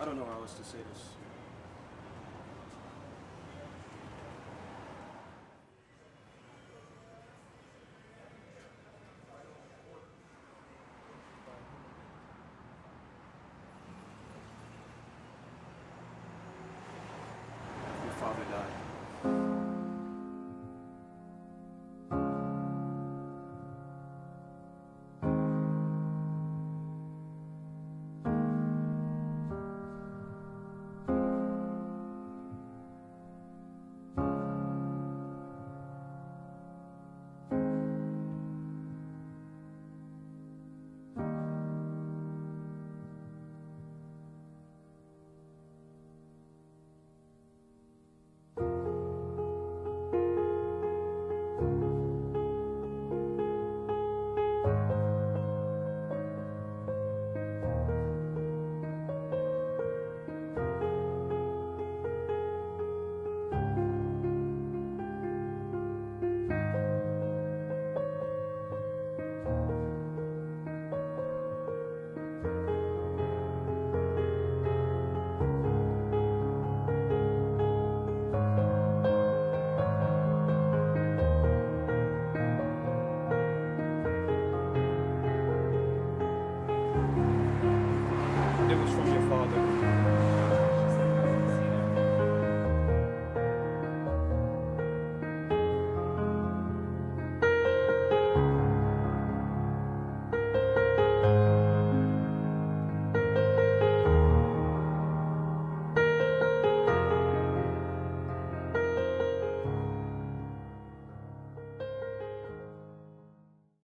I don't know how else to say this.